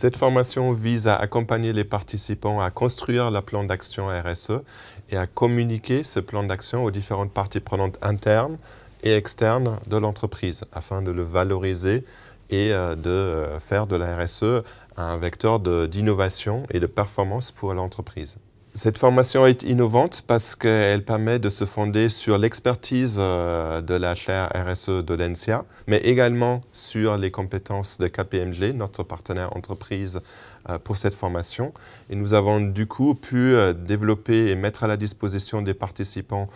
Cette formation vise à accompagner les participants à construire le plan d'action RSE et à communiquer ce plan d'action aux différentes parties prenantes internes et externes de l'entreprise afin de le valoriser et euh, de euh, faire de la RSE un vecteur d'innovation et de performance pour l'entreprise. Cette formation est innovante parce qu'elle permet de se fonder sur l'expertise euh, de la chaire RSE de l'ENSIA, mais également sur les compétences de KPMG, notre partenaire entreprise euh, pour cette formation. Et nous avons du coup pu euh, développer et mettre à la disposition des participants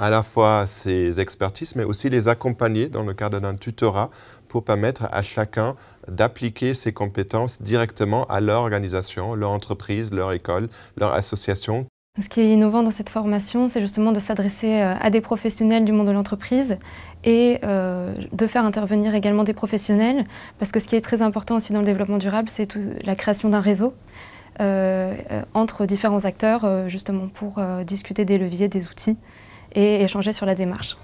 à la fois ces expertises, mais aussi les accompagner dans le cadre d'un tutorat pour permettre à chacun d'appliquer ces compétences directement à leur organisation, leur entreprise, leur école, leur association. Ce qui est innovant dans cette formation, c'est justement de s'adresser euh, à des professionnels du monde de l'entreprise et euh, de faire intervenir également des professionnels, parce que ce qui est très important aussi dans le développement durable, c'est la création d'un réseau euh, entre différents acteurs, justement pour discuter des leviers, des outils et échanger sur la démarche.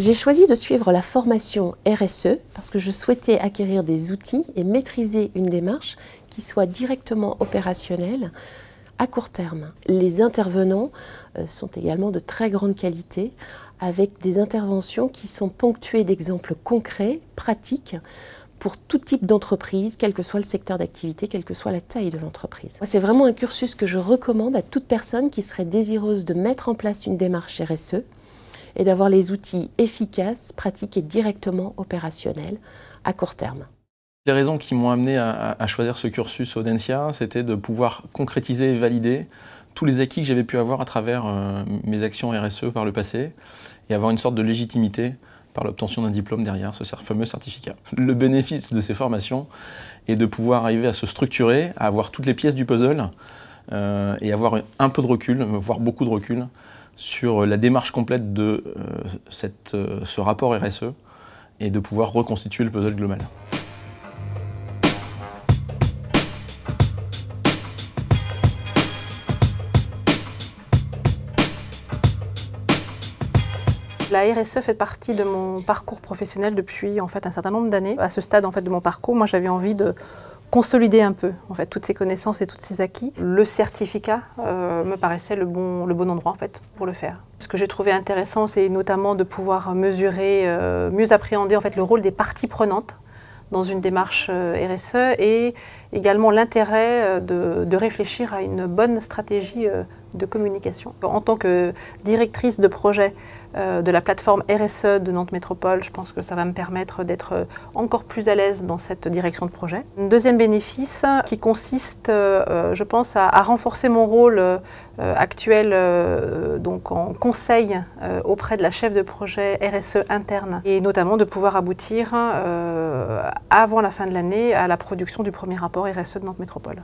J'ai choisi de suivre la formation RSE parce que je souhaitais acquérir des outils et maîtriser une démarche qui soit directement opérationnelle à court terme. Les intervenants euh, sont également de très grande qualité avec des interventions qui sont ponctuées d'exemples concrets, pratiques, pour tout type d'entreprise, quel que soit le secteur d'activité, quelle que soit la taille de l'entreprise. C'est vraiment un cursus que je recommande à toute personne qui serait désireuse de mettre en place une démarche RSE et d'avoir les outils efficaces, pratiques et directement opérationnels à court terme. Les raisons qui m'ont amené à, choisir ce cursus Audencia, c'était de pouvoir concrétiser et valider tous les acquis que j'avais pu avoir à travers euh, mes actions RSE par le passé et avoir une sorte de légitimité par l'obtention d'un diplôme derrière ce fameux certificat. Le bénéfice de ces formations est de pouvoir arriver à se structurer, à avoir toutes les pièces du puzzle euh, et avoir un peu de recul, voire beaucoup de recul, sur la démarche complète de euh, euh, ce rapport RSE et de pouvoir reconstituer le puzzle global. La RSE fait partie de mon parcours professionnel depuis en fait un certain nombre d'années. À ce stade en fait de mon parcours, moi j'avais envie de consolider un peu en fait toutes ces connaissances et tous ces acquis. Le certificat euh, me paraissait le bon, le bon endroit en fait pour le faire. Ce que j'ai trouvé intéressant, c'est notamment de pouvoir mesurer, euh, mieux appréhender en fait le rôle des parties prenantes dans une démarche euh, RSE et également l'intérêt de, de, réfléchir à une bonne stratégie de communication. En tant que directrice de projet euh, de la plateforme RSE de Nantes Métropole, je pense que ça va me permettre d'être encore plus à l'aise dans cette direction de projet. Un deuxième bénéfice qui consiste, euh, je pense, à, renforcer mon rôle euh, actuel donc en conseil auprès de la chef de projet RSE interne et notamment de pouvoir aboutir avant la fin de l'année à la production du premier rapport RSE de Nantes Métropole.